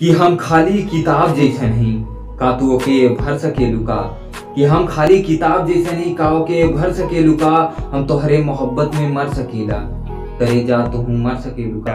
कि हम खाली किताब जैसे नहीं का तू ओके भर सके लुका। कि हम खाली किताब जैसे नहीं का ओके भर सके लुका। हम तोहरे मोहब्बत में मर सकेला। करे जा तो हूँ मर सके लुका।